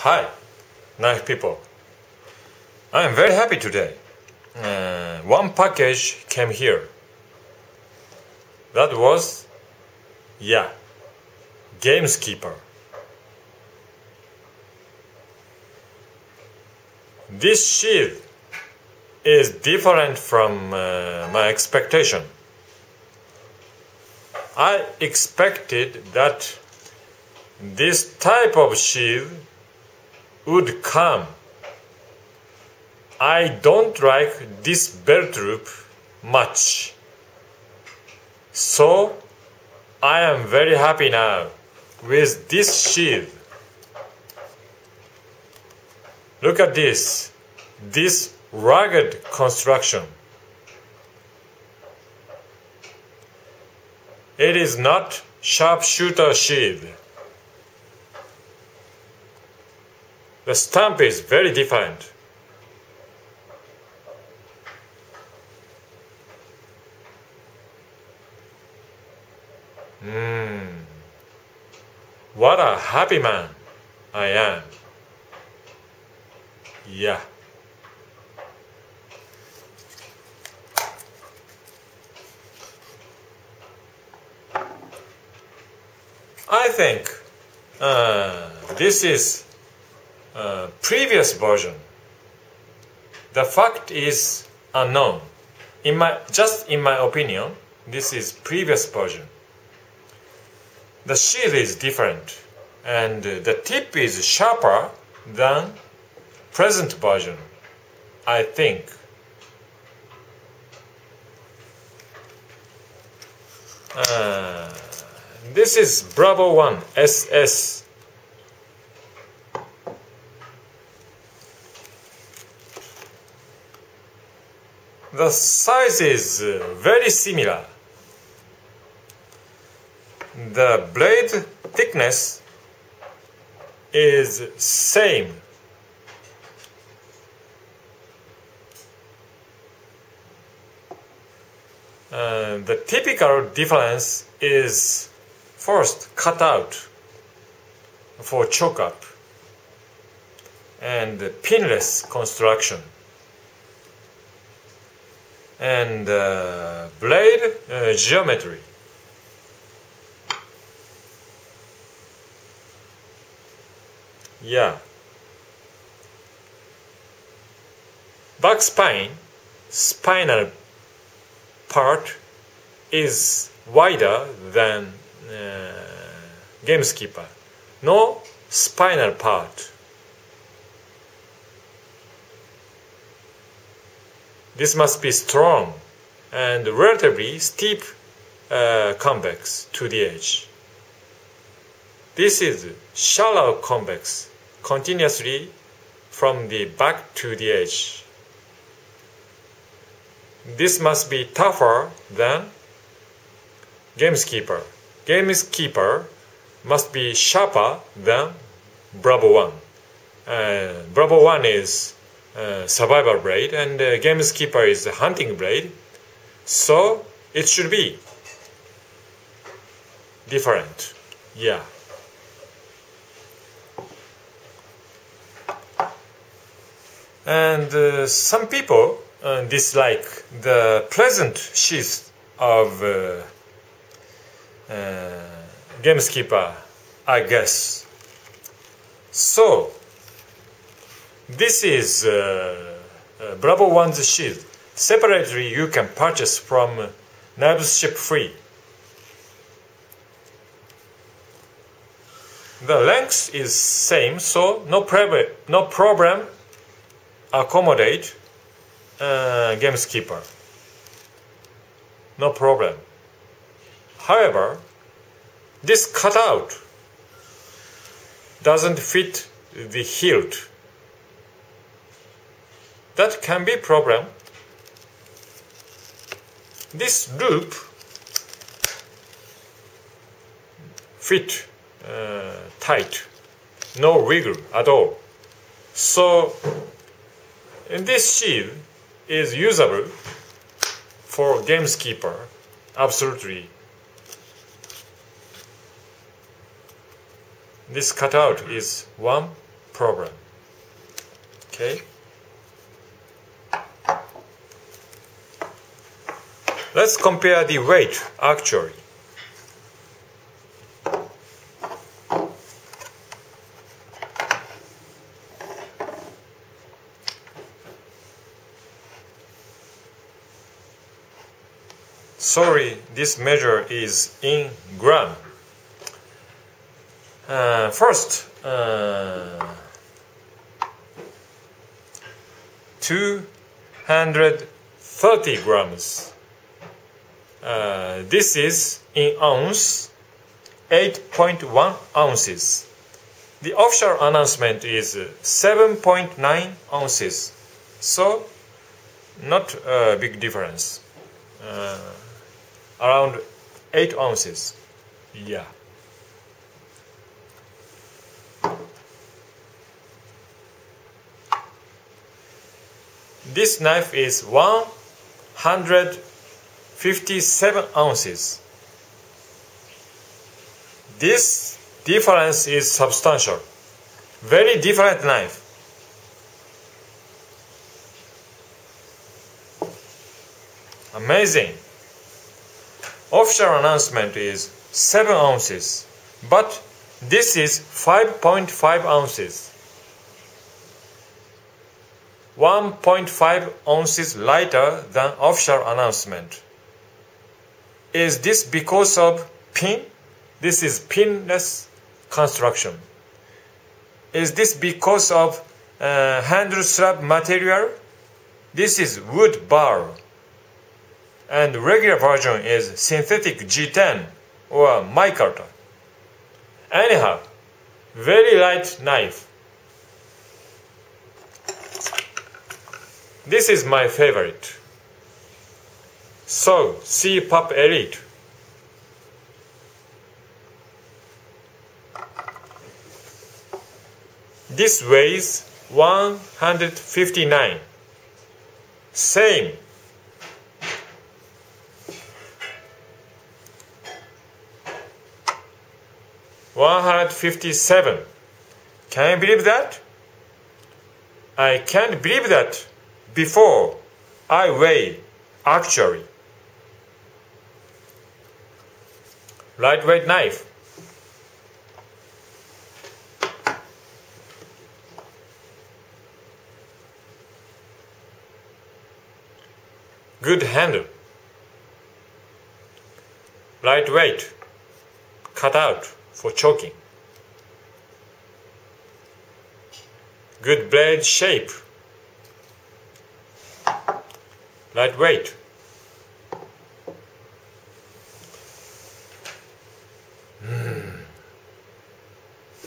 Hi, knife people. I am very happy today. Uh, one package came here. That was, yeah, Gameskeeper. This sheath is different from uh, my expectation. I expected that this type of sheath would come. I don't like this belt loop much. So I am very happy now with this sheath. Look at this, this rugged construction. It is not sharpshooter sheath. The stamp is very different. Hmm. What a happy man I am. Yeah. I think uh, this is a previous version. The fact is unknown. In my just in my opinion, this is previous version. The sheath is different, and the tip is sharper than present version. I think. Uh, this is Bravo 1 SS. The size is very similar. The blade thickness is same. The typical difference is first cut out for choke up and pinless construction and uh, blade uh, geometry yeah back spine spinal part is wider than uh, gameskeeper. No spinal part. This must be strong and relatively steep uh, convex to the edge. This is shallow convex continuously from the back to the edge. This must be tougher than Gameskeeper. Gameskeeper must be sharper than Bravo 1. Uh, Bravo 1 is uh, survival blade and uh, Gameskeeper is hunting blade. So it should be different. Yeah. And uh, some people uh, dislike the present sheath of uh, uh, Gameskeeper, I guess. So, this is uh, uh, Bravo 1's shield. Separately, you can purchase from Knives Ship Free. The length is same, so no problem. No problem. Accommodate uh, Gameskeeper. No problem. However, this cutout doesn't fit the hilt. That can be problem. This loop fit uh, tight, no wiggle at all. So this shield is usable for gameskeeper absolutely this cutout is one problem. Okay? Let's compare the weight actually. Sorry, this measure is in gram. Uh, first, uh, 230 grams. Uh, this is in ounce, 8.1 ounces. The official announcement is 7.9 ounces. So, not a big difference. Uh, around 8 ounces. Yeah. This knife is 157 ounces. This difference is substantial. Very different knife. Amazing. Official announcement is 7 ounces, but this is 5.5 ounces. 1.5 ounces lighter than official announcement. Is this because of pin? This is pinless construction. Is this because of uh, handle strap material? This is wood bar. And regular version is synthetic G10 or mica. Anyhow, very light knife. This is my favorite. So, C Pop Elite. This weighs 159. Same. One hundred fifty-seven. Can you believe that? I can't believe that before I weigh actually. Lightweight knife. Good handle. Lightweight. Cut out for choking. Good blade shape. Lightweight.